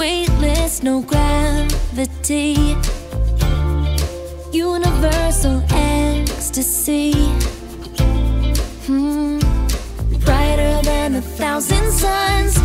weightless, no gravity. Universal ecstasy. Hmm. Brighter than a thousand suns.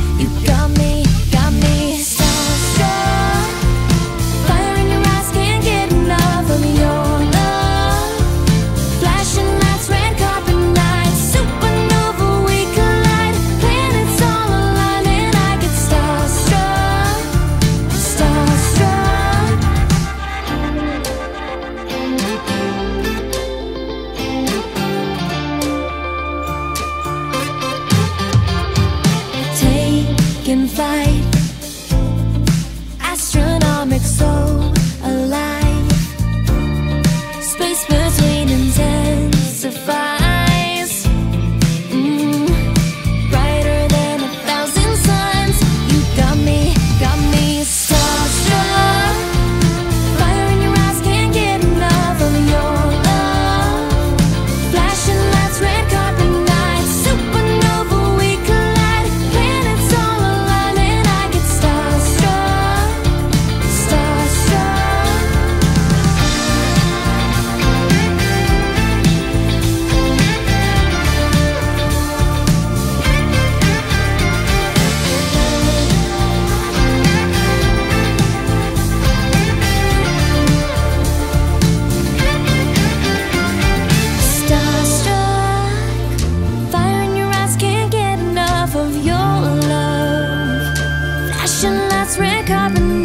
red carpet